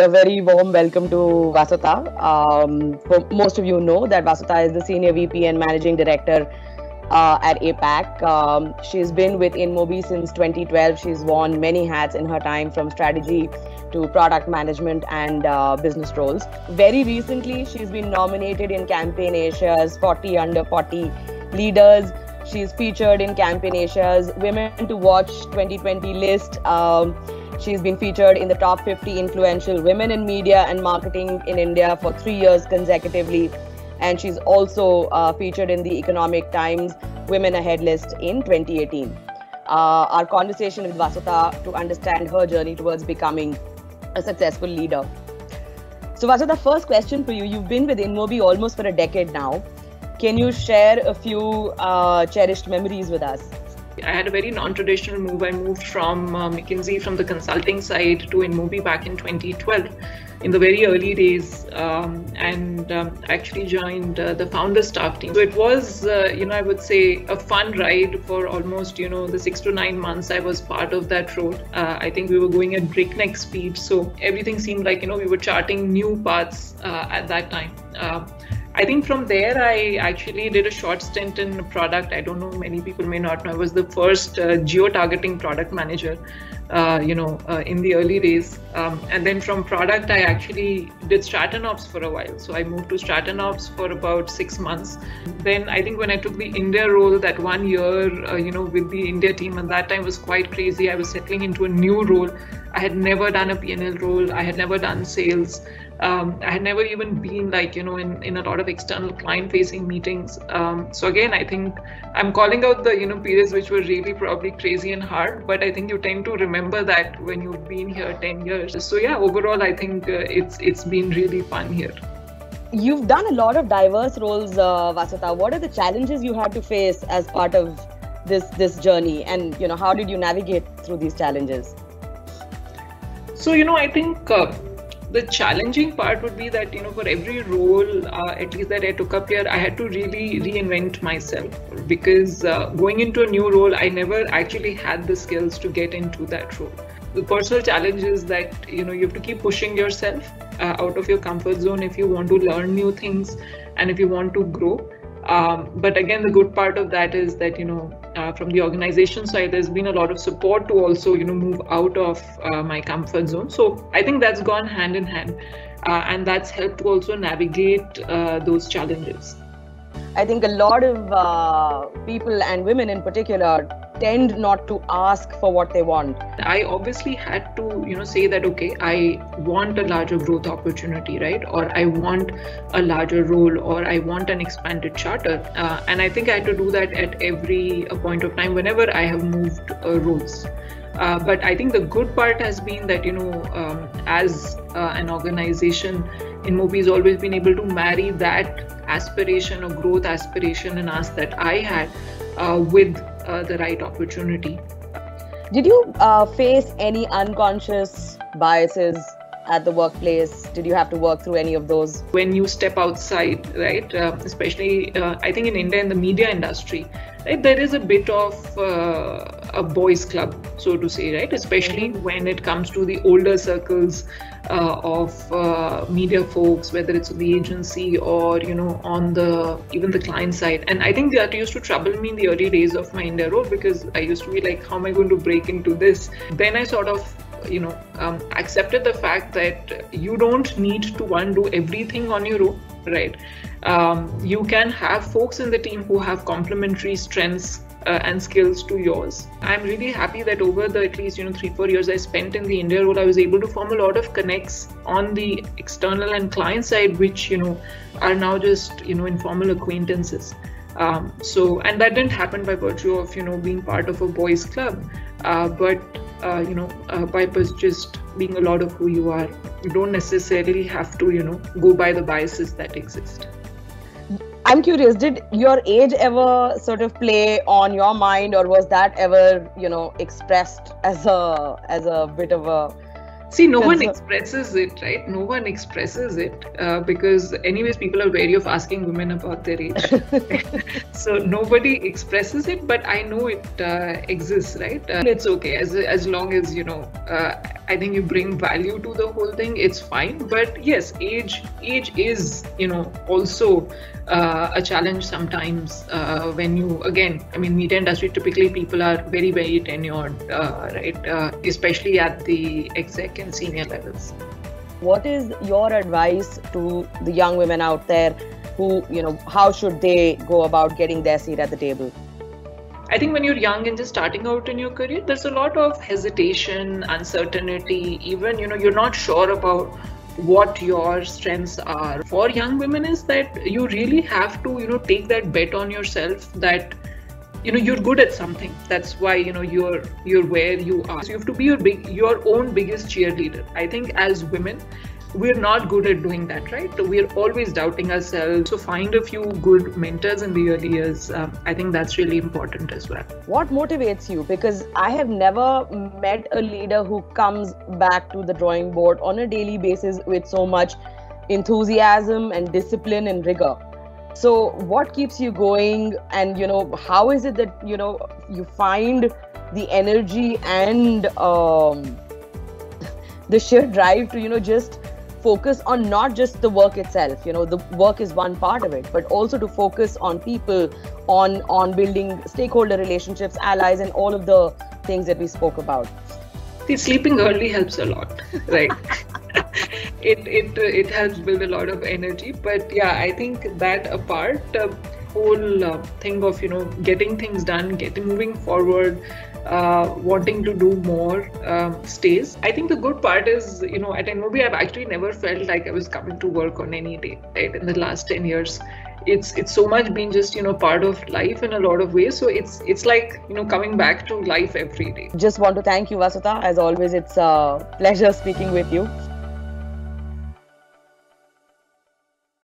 A very warm welcome to Vasuta. Um, most of you know that Vasuta is the Senior VP and Managing Director uh, at APAC. Um, she's been with InMobi since 2012. She's worn many hats in her time from strategy to product management and uh, business roles. Very recently, she's been nominated in Campaign Asia's 40 Under 40 Leaders. She's featured in Campaign Asia's Women to Watch 2020 list. Um, she's been featured in the top 50 influential women in media and marketing in India for three years consecutively and she's also uh, featured in the Economic Times Women Ahead list in 2018. Uh, our conversation with Vasuta to understand her journey towards becoming a successful leader. So, Vasuta, first question for you. You've been with InMobi almost for a decade now. Can you share a few uh, cherished memories with us? I had a very non-traditional move. I moved from uh, McKinsey from the consulting side to InMobi back in 2012 in the very early days um, and um, actually joined uh, the founder staff team. So it was, uh, you know, I would say a fun ride for almost, you know, the six to nine months I was part of that road. Uh, I think we were going at breakneck speed. So everything seemed like, you know, we were charting new paths uh, at that time. I think from there, I actually did a short stint in product. I don't know, many people may not know. I was the first uh, geo targeting product manager, uh, you know, uh, in the early days. Um, and then from product, I actually did Stratenops for a while. So I moved to Stratenops for about six months. Then I think when I took the India role, that one year, uh, you know, with the India team, and that time was quite crazy. I was settling into a new role. I had never done a P&L role. I had never done sales um, I had never even been like you know in, in a lot of external client facing meetings. Um, so again, I think I'm calling out the you know periods which were really probably crazy and hard, but I think you tend to remember that when you've been here 10 years. So yeah, overall, I think uh, it's it's been really fun here. You've done a lot of diverse roles, uh. What are the challenges you had to face as part of this this journey, and you know how did you navigate through these challenges? So you know, I think. Uh, the challenging part would be that you know for every role uh, at least that i took up here i had to really reinvent myself because uh, going into a new role i never actually had the skills to get into that role the personal challenge is that you know you have to keep pushing yourself uh, out of your comfort zone if you want to learn new things and if you want to grow um, but again, the good part of that is that you know, uh, from the organization side, there's been a lot of support to also you know move out of uh, my comfort zone. So I think that's gone hand in hand, uh, and that's helped also navigate uh, those challenges. I think a lot of uh, people and women in particular tend not to ask for what they want. I obviously had to, you know, say that okay, I want a larger growth opportunity, right? Or I want a larger role, or I want an expanded charter. Uh, and I think I had to do that at every uh, point of time whenever I have moved uh, roles. Uh, but I think the good part has been that you know, um, as uh, an organization, InMobi has always been able to marry that aspiration or growth aspiration and ask that I had uh, with uh, the right opportunity. Did you uh, face any unconscious biases at the workplace? Did you have to work through any of those? When you step outside, right, uh, especially uh, I think in India in the media industry, right, there is a bit of uh, a boys' club, so to say, right, especially mm-hmm. when it comes to the older circles of uh, media folks, whether it's the agency or you know on the even the client side. And I think that used to trouble me in the early days of my India role because I used to be like, how am I going to break into this? Then I sort of you know um, accepted the fact that you don't need to undo everything on your own right um, you can have folks in the team who have complementary strengths uh, and skills to yours. I'm really happy that over the at least you know three four years i spent in the india role i was able to form a lot of connects on the external and client side which you know are now just you know informal acquaintances. Um, so and that didn't happen by virtue of you know being part of a boys club uh, but uh, you know uh, by just being a lot of who you are. You don't necessarily have to you know go by the biases that exist i'm curious did your age ever sort of play on your mind or was that ever you know expressed as a as a bit of a See, no one expresses it, right? No one expresses it uh, because, anyways, people are wary of asking women about their age. so nobody expresses it, but I know it uh, exists, right? Uh, it's okay as as long as you know. I think you bring value to the whole thing. It's fine. But yes, age age is you know also uh, a challenge sometimes uh, when you again i mean media industry typically people are very very tenured uh, right uh, especially at the exec and senior levels what is your advice to the young women out there who you know how should they go about getting their seat at the table I think when you're young and just starting out in your career, there's a lot of hesitation, uncertainty, even, you know, you're not sure about what your strengths are. For young women is that you really have to you know take that bet on yourself that you know you're good at something. That's why you know you're you're where you are. So you have to be your big your own biggest cheerleader. I think as women we're not good at doing that, right? We're always doubting ourselves. So find a few good mentors in the early years. Um, I think that's really important as well. What motivates you? Because I have never met a leader who comes back to the drawing board on a daily basis with so much enthusiasm and discipline and rigor. So what keeps you going? And you know, how is it that you know you find the energy and um, the sheer drive to you know just focus on not just the work itself you know the work is one part of it but also to focus on people on on building stakeholder relationships allies and all of the things that we spoke about. See sleeping early helps a lot right? It it it helps build a lot of energy but yeah i think that apart uh, whole uh, thing of you know getting things done getting moving forward uh, wanting to do more um, stays. I think the good part is, you know, at InMobi, I've actually never felt like I was coming to work on any day, right? In the last 10 years, it's it's so much been just you know part of life in a lot of ways so it's it's like you know coming back to life every day just want to thank you vasuta as always it's a pleasure speaking with you